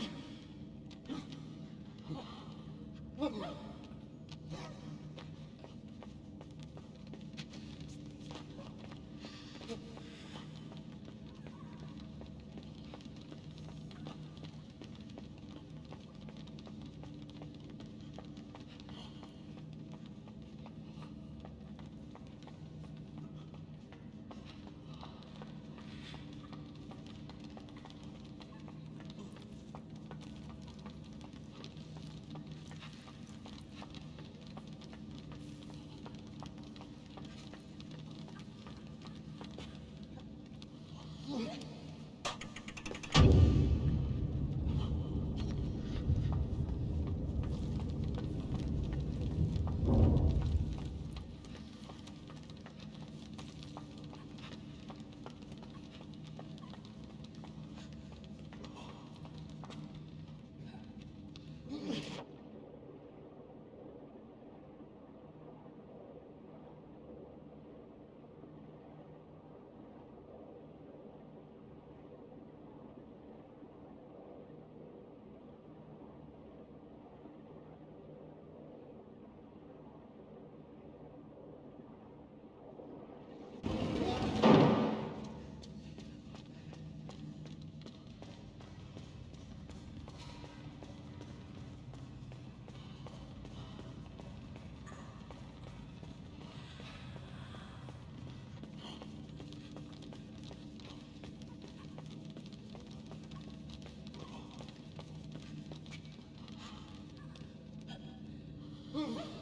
you Hmm.